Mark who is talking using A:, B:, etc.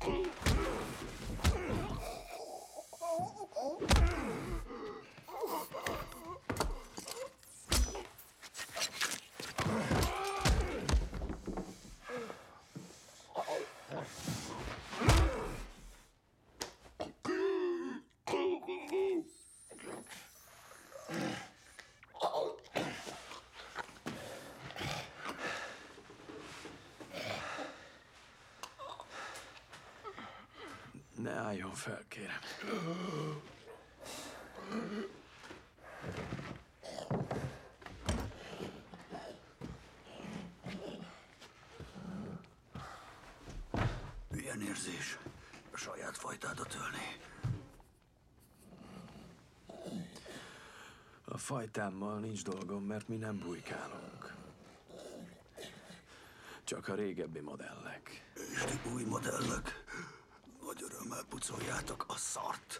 A: ピン! Ne álljon fel, kérem.
B: Milyen érzés a saját fajtádat ölni?
A: A fajtámmal nincs dolgom, mert mi nem bujkálunk. Csak a régebbi modellek.
B: És ti új modellek? Nagy örömmel pucoljátok a szart.